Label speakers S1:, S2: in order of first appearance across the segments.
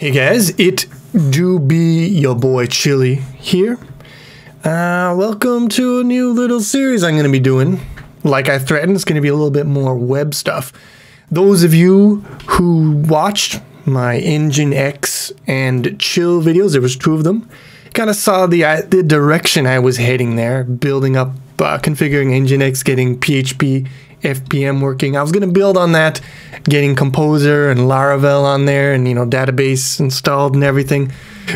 S1: Hey guys, it do be your boy Chili here. Uh, welcome to a new little series I'm going to be doing. Like I threatened, it's going to be a little bit more web stuff. Those of you who watched my NGINX and Chill videos, there was two of them, kind of saw the uh, the direction I was heading there, building up, uh, configuring X, getting PHP FPM working. I was going to build on that, getting Composer and Laravel on there, and you know database installed and everything.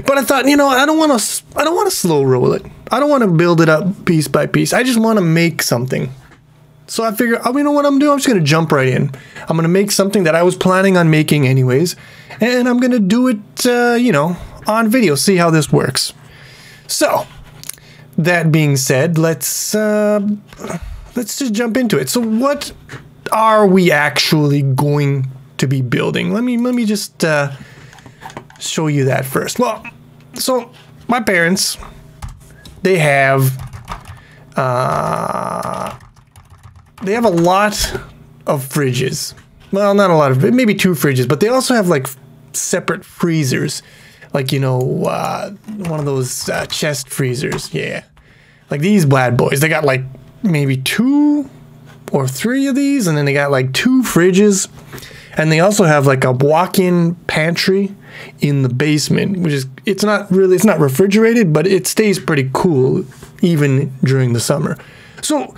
S1: But I thought, you know, I don't want to. I don't want to slow roll it. I don't want to build it up piece by piece. I just want to make something. So I figure, oh, you know what I'm doing? I'm just going to jump right in. I'm going to make something that I was planning on making anyways, and I'm going to do it, uh, you know, on video. See how this works. So, that being said, let's. Uh, let's just jump into it. So what are we actually going to be building? Let me let me just uh, show you that first. Well, so my parents, they have uh, they have a lot of fridges. Well, not a lot of maybe two fridges, but they also have like separate freezers, like you know uh, one of those uh, chest freezers. Yeah, like these bad boys. They got like maybe two or three of these, and then they got like two fridges. And they also have like a walk-in pantry in the basement, which is it's not really it's not refrigerated, but it stays pretty cool even during the summer. So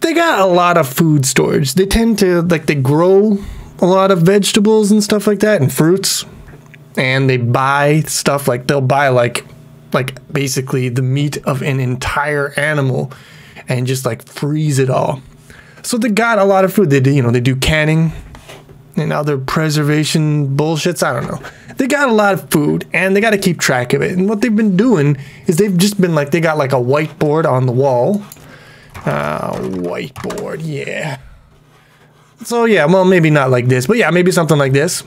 S1: they got a lot of food storage. They tend to like they grow a lot of vegetables and stuff like that and fruits. And they buy stuff like they'll buy like like basically the meat of an entire animal and just like freeze it all. So they got a lot of food. They do, you know, they do canning and other preservation bullshits. I don't know. They got a lot of food and they got to keep track of it. And what they've been doing is they've just been like, they got like a whiteboard on the wall. Uh, whiteboard, yeah. So yeah, well, maybe not like this, but yeah, maybe something like this.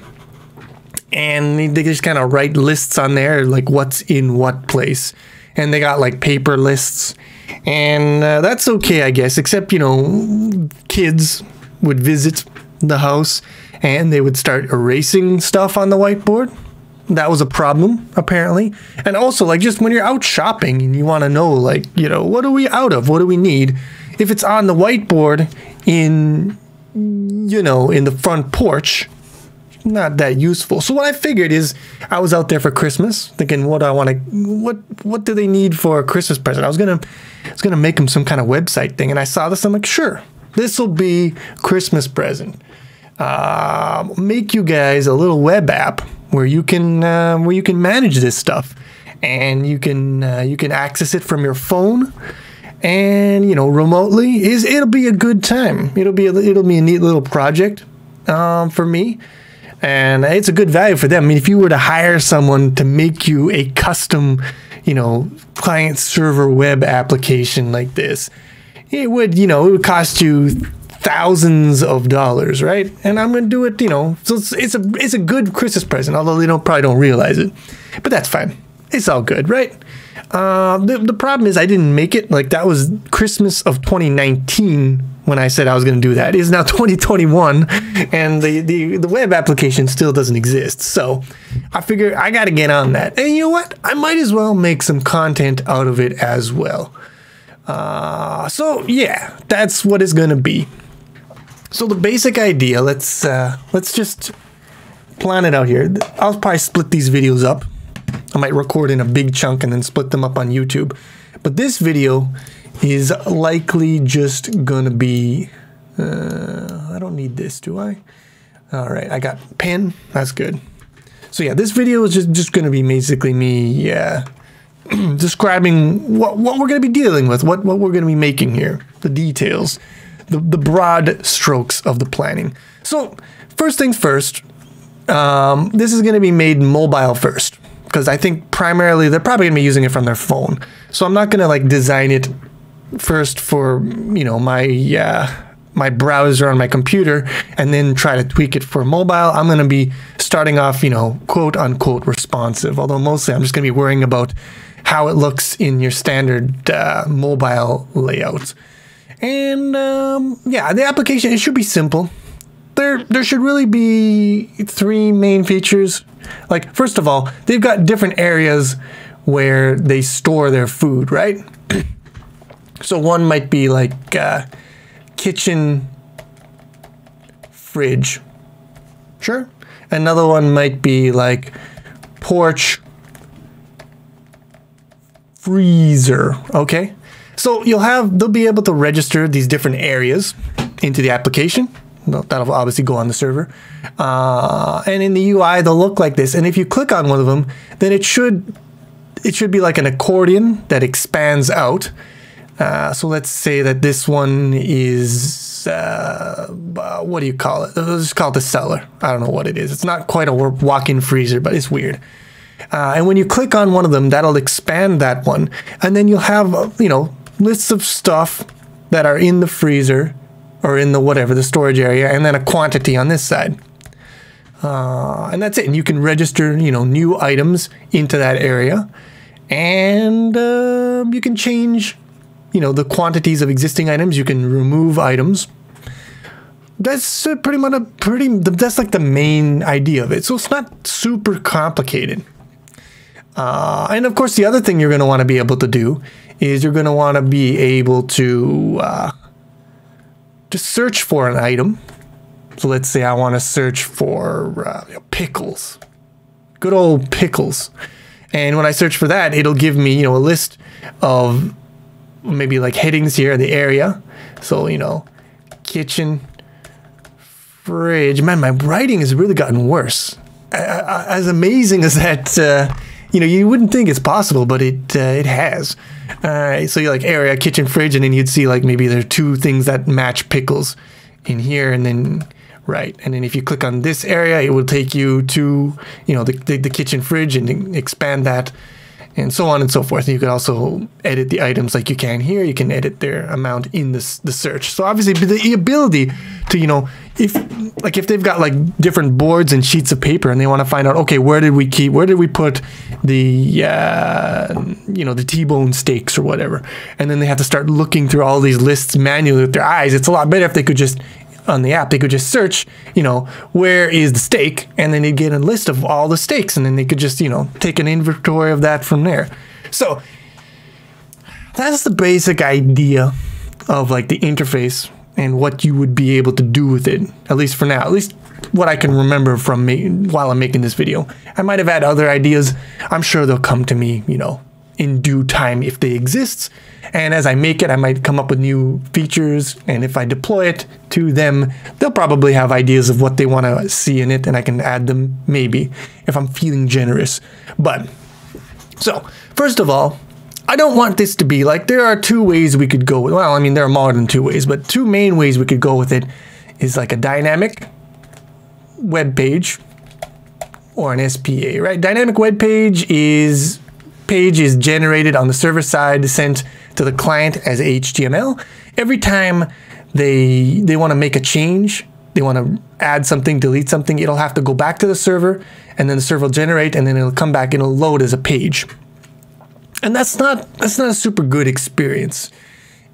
S1: And they just kind of write lists on there, like what's in what place. And they got like paper lists and uh, that's okay, I guess, except, you know, kids would visit the house and they would start erasing stuff on the whiteboard. That was a problem, apparently. And also, like, just when you're out shopping and you want to know, like, you know, what are we out of? What do we need? If it's on the whiteboard in, you know, in the front porch, not that useful. So what I figured is I was out there for Christmas thinking what I want to what what do they need for a Christmas present? I was going to I was going to make them some kind of website thing and I saw this I'm like, "Sure. This will be Christmas present." Uh, make you guys a little web app where you can uh, where you can manage this stuff and you can uh, you can access it from your phone and you know remotely is it'll be a good time it'll be a, it'll be a neat little project um, for me and it's a good value for them. I mean, if you were to hire someone to make you a custom, you know, client server web application like this, it would, you know, it would cost you thousands of dollars, right? And I'm gonna do it, you know, so it's, it's a it's a good Christmas present, although they don't probably don't realize it, but that's fine. It's all good, right? Uh, the the problem is I didn't make it. Like that was Christmas of 2019 when I said I was going to do that. It is now 2021, and the, the, the web application still doesn't exist. So I figure I got to get on that. And you know what? I might as well make some content out of it as well. Uh, so yeah, that's what it's going to be. So the basic idea, let's uh, let's just plan it out here. I'll probably split these videos up. I might record in a big chunk and then split them up on YouTube. But this video is likely just gonna be, uh, I don't need this, do I? All right, I got pen, that's good. So yeah, this video is just, just gonna be basically me, yeah, describing what, what we're gonna be dealing with, what, what we're gonna be making here, the details, the, the broad strokes of the planning. So first things first, um, this is gonna be made mobile first because I think primarily they're probably gonna be using it from their phone. So I'm not gonna like design it first for you know my uh, my browser on my computer and then try to tweak it for mobile. I'm to be starting off, you know, quote unquote responsive. Although mostly I'm just to be worrying about how it looks in your standard uh, mobile layout. And um, yeah, the application it should be simple. There there should really be three main features. Like first of all, they've got different areas where they store their food, right? so one might be like uh, kitchen fridge. Sure. Another one might be like porch freezer. Okay. So you'll have, they'll be able to register these different areas into the application. That'll obviously go on the server. Uh, and in the UI, they'll look like this. And if you click on one of them, then it should, it should be like an accordion that expands out. Uh, so let's say that this one is, uh, uh, what do you call it? Let's just call it the cellar. I don't know what it is. It's not quite a walk-in freezer, but it's weird. Uh, and when you click on one of them, that'll expand that one. And then you'll have, uh, you know, lists of stuff that are in the freezer or in the whatever, the storage area, and then a quantity on this side. Uh, and that's it. And you can register, you know, new items into that area. And uh, you can change, you know, the quantities of existing items. You can remove items. That's uh, pretty much a pretty, that's like the main idea of it. So it's not super complicated. Uh, and of course, the other thing you're going to want to be able to do is you're going to want to be able to uh, to search for an item. So let's say I want to search for uh, pickles, good old pickles. And when I search for that, it'll give me you know a list of maybe like headings here in the area. So you know, kitchen, fridge. Man, my writing has really gotten worse. As amazing as that uh, you know, you wouldn't think it's possible, but it uh, it has. Uh, so you like area, kitchen, fridge, and then you'd see like maybe there are two things that match pickles in here, and then right, and then if you click on this area, it will take you to you know the the, the kitchen, fridge, and expand that and so on and so forth. And you can also edit the items like you can here. You can edit their amount in this the search. So obviously the ability to you know if like if they've got like different boards and sheets of paper and they want to find out okay where did we keep where did we put the uh, you know the T-bone steaks or whatever, and then they have to start looking through all these lists manually with their eyes. It's a lot better if they could just on the app, they could just search, you know, where is the steak, and then they'd get a list of all the steaks, and then they could just, you know, take an inventory of that from there. So that's the basic idea of like the interface and what you would be able to do with it, at least for now, at least what I can remember from me while I'm making this video. I might have had other ideas. I'm sure they'll come to me, you know, in due time if they exist. And as I make it, I might come up with new features. And if I deploy it to them, they'll probably have ideas of what they want to see in it. And I can add them maybe if I'm feeling generous. But so, first of all, I don't want this to be like there are two ways we could go with. Well, I mean, there are more than two ways, but two main ways we could go with it is like a dynamic web page or an SPA, right? Dynamic web page is page is generated on the server side, sent to the client as HTML. Every time they they want to make a change, they want to add something, delete something, it'll have to go back to the server, and then the server will generate, and then it'll come back and it'll load as a page. And that's not that's not a super good experience,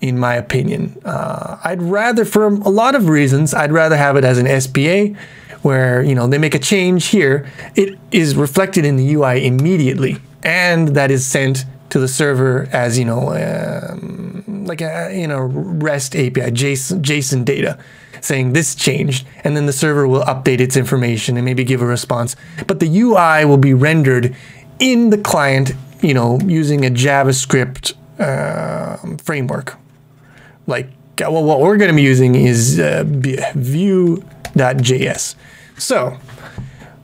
S1: in my opinion. Uh, I'd rather, for a lot of reasons, I'd rather have it as an SPA, where you know they make a change here, it is reflected in the UI immediately and that is sent to the server as you know um, like a you know REST API JSON, JSON data saying this changed and then the server will update its information and maybe give a response. But the UI will be rendered in the client you know using a JavaScript uh, framework. Like well what we're going to be using is uh, Vue.js so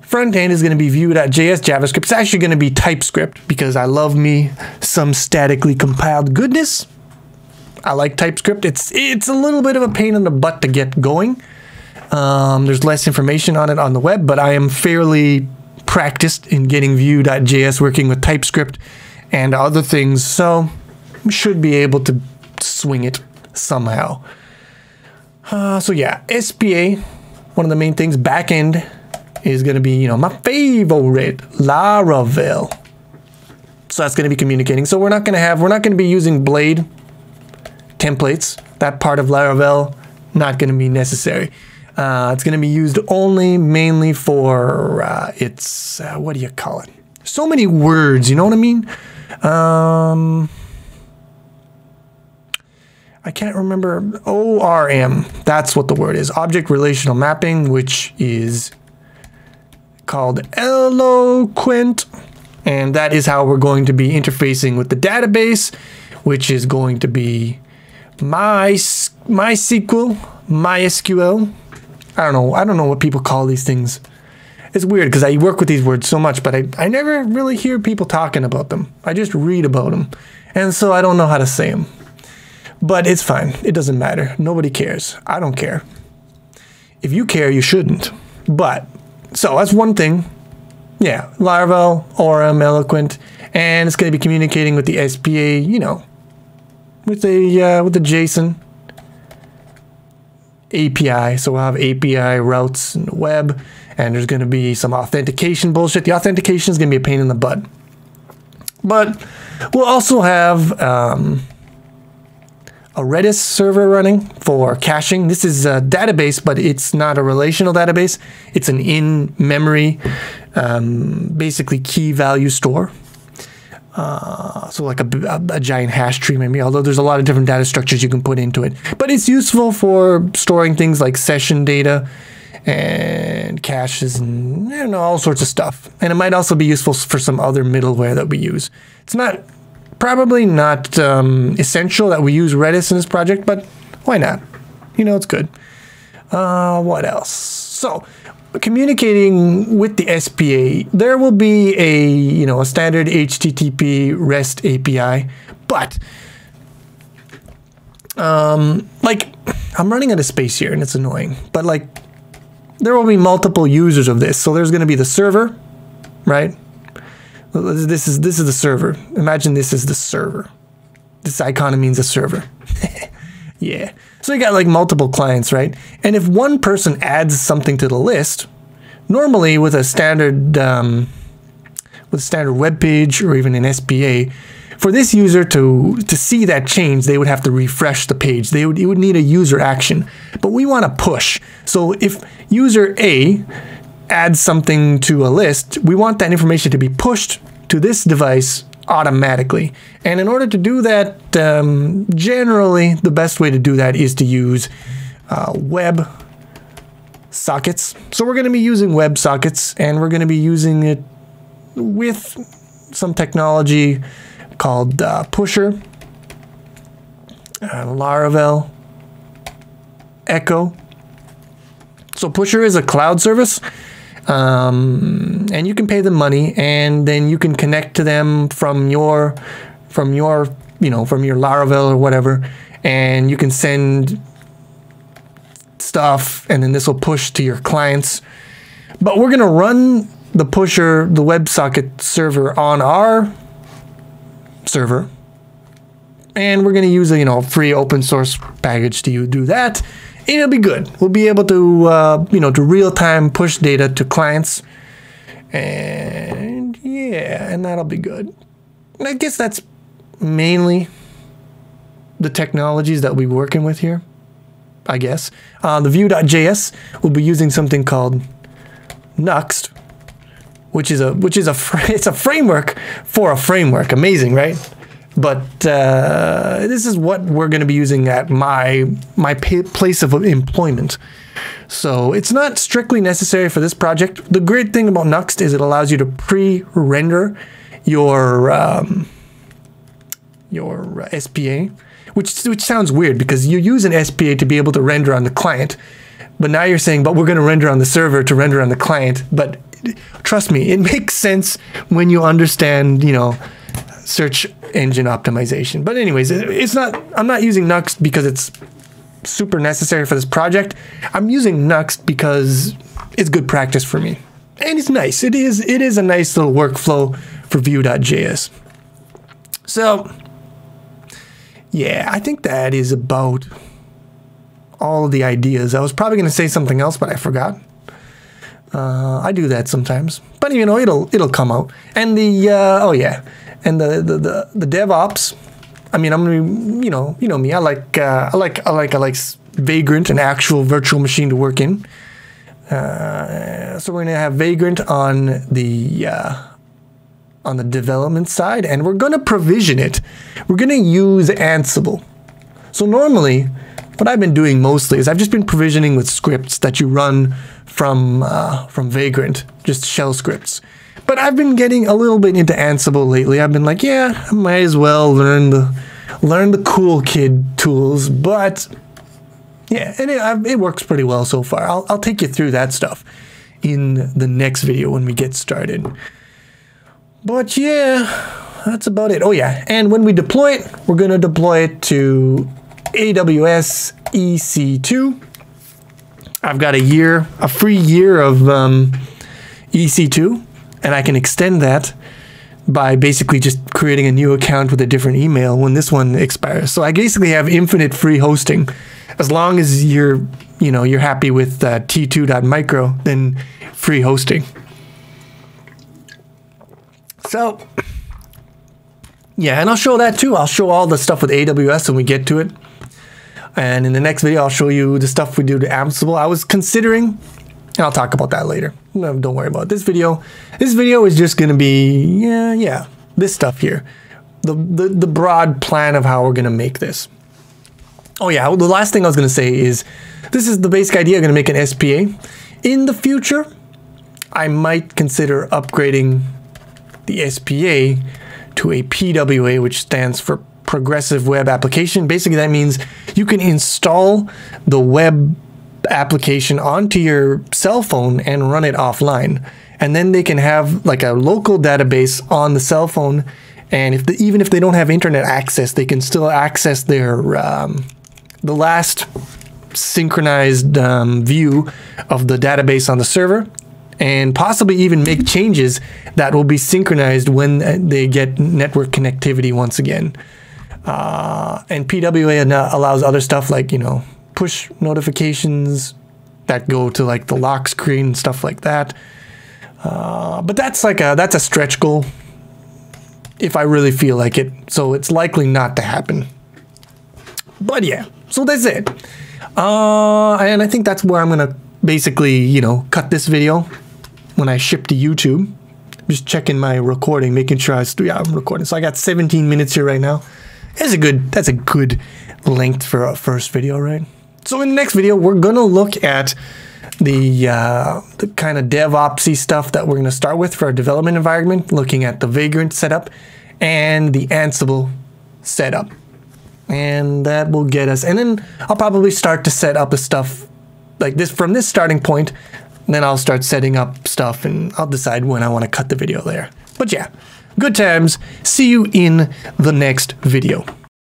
S1: Front end is going to be Vue.js JavaScript. It's actually going to be TypeScript because I love me some statically compiled goodness. I like TypeScript. It's it's a little bit of a pain in the butt to get going. Um, there's less information on it on the web, but I am fairly practiced in getting Vue.js working with TypeScript and other things, so should be able to swing it somehow. Uh, so yeah, SPA, one of the main things, backend is going to be, you know, my favorite, Laravel. So that's going to be communicating. So we're not going to have, we're not going to be using Blade templates. That part of Laravel, not going to be necessary. Uh, it's going to be used only mainly for uh, its, uh, what do you call it? So many words, you know what I mean? Um, I can't remember. ORM, that's what the word is. Object Relational Mapping, which is called Eloquent. And that is how we're going to be interfacing with the database, which is going to be My, MySQL, MySQL. I don't know. I don't know what people call these things. It's weird because I work with these words so much, but I, I never really hear people talking about them. I just read about them. And so I don't know how to say them. But it's fine. It doesn't matter. Nobody cares. I don't care. If you care, you shouldn't. But, so that's one thing. Yeah, Laravel, ORM, Eloquent, and it's going to be communicating with the SPA, you know, with the, uh, with the JSON API. So we'll have API routes and web, and there's going to be some authentication bullshit. The authentication is going to be a pain in the butt. But we'll also have um, a Redis server running for caching. This is a database, but it's not a relational database. It's an in-memory, um, basically key value store. Uh, so like a, a, a, giant hash tree maybe, although there's a lot of different data structures you can put into it. But it's useful for storing things like session data and caches and you know all sorts of stuff. And it might also be useful for some other middleware that we use. It's not Probably not um, essential that we use Redis in this project, but why not? You know, it's good. Uh, what else? So, communicating with the SPA, there will be a you know a standard HTTP REST API, but um, like I'm running out of space here and it's annoying, but like there will be multiple users of this. So there's going to be the server, right? This is this is the server. Imagine this is the server. This icon means a server. yeah. So you got like multiple clients, right? And if one person adds something to the list, normally with a standard um, with a standard web page or even an SPA, for this user to to see that change, they would have to refresh the page. They would it would need a user action. But we want to push. So if user A add something to a list, we want that information to be pushed to this device automatically. And in order to do that, um, generally the best way to do that is to use uh, web sockets. So we're going to be using web sockets and we're going to be using it with some technology called uh, Pusher, uh, Laravel, Echo. So Pusher is a cloud service um, and you can pay them money, and then you can connect to them from your from your you know from your Laravel or whatever, and you can send stuff, and then this will push to your clients. But we're gonna run the pusher, the WebSocket server on our server, and we're gonna use a you know free open source package to do that it'll be good. We'll be able to, uh, you know, to real time push data to clients. And yeah, and that'll be good. And I guess that's mainly the technologies that we're working with here. I guess. Uh, the Vue.js will be using something called Nuxt, which is a which is a it's a framework for a framework. Amazing, right? But uh, this is what we're going to be using at my my place of employment. So it's not strictly necessary for this project. The great thing about Nuxt is it allows you to pre-render your um, your uh, SPA, which which sounds weird because you use an SPA to be able to render on the client, but now you're saying, but we're going to render on the server to render on the client. But trust me, it makes sense when you understand, you know search engine optimization. But anyways, it's not. I'm not using Nuxt because it's super necessary for this project. I'm using Nuxt because it's good practice for me, and it's nice. It is. It is a nice little workflow for Vue.js. So, yeah, I think that is about all the ideas. I was probably going to say something else, but I forgot. Uh, I do that sometimes, but you know it'll it'll come out. And the uh, oh yeah, and the the the, the DevOps. I mean, I'm gonna, you know, you know me. I like, uh, I like, I like, I like Vagrant, an actual virtual machine to work in. Uh, so we're gonna have Vagrant on the uh, on the development side, and we're gonna provision it. We're gonna use Ansible. So normally, what I've been doing mostly is I've just been provisioning with scripts that you run from uh, from Vagrant, just shell scripts. But I've been getting a little bit into Ansible lately. I've been like, yeah, I might as well learn the learn the cool kid tools, but yeah, and it, it works pretty well so far. I'll, I'll take you through that stuff in the next video when we get started. But yeah, that's about it. Oh yeah, and when we deploy it, we're going to deploy it to AWS EC2. I've got a year, a free year of um, EC2 and I can extend that by basically just creating a new account with a different email when this one expires. So I basically have infinite free hosting. As long as you're, you know, you're happy with uh, t2.micro, then free hosting. So, yeah, and I'll show that too. I'll show all the stuff with AWS when we get to it. And in the next video, I'll show you the stuff we do to Ansible. I was considering and I'll talk about that later. No, don't worry about it. this video. This video is just going to be, yeah, yeah, this stuff here. The, the, the broad plan of how we're going to make this. Oh yeah, the last thing I was going to say is, this is the basic idea. I'm going to make an SPA. In the future, I might consider upgrading the SPA to a PWA, which stands for Progressive Web Application. Basically, that means you can install the web application onto your cell phone and run it offline. And then they can have like a local database on the cell phone. And if the, even if they don't have internet access, they can still access their um, the last synchronized um, view of the database on the server and possibly even make changes that will be synchronized when they get network connectivity once again. Uh, and PWA allows other stuff like, you know, push notifications that go to like the lock screen and stuff like that. Uh, but that's like a that's a stretch goal if I really feel like it. So it's likely not to happen. But yeah, so that's it. Uh, and I think that's where I'm gonna basically, you know, cut this video when I ship to YouTube. Just checking my recording, making sure I yeah, I'm recording. So I got 17 minutes here right now. That's a good that's a good length for a first video, right? So in the next video, we're to look at the, uh, the kind of DevOpsy stuff that we're to start with for our development environment, looking at the Vagrant setup and the Ansible setup. And that will get us, and then I'll probably start to set up the stuff like this from this starting point. Then I'll start setting up stuff and I'll decide when I want to cut the video there. But yeah, good times. See you in the next video.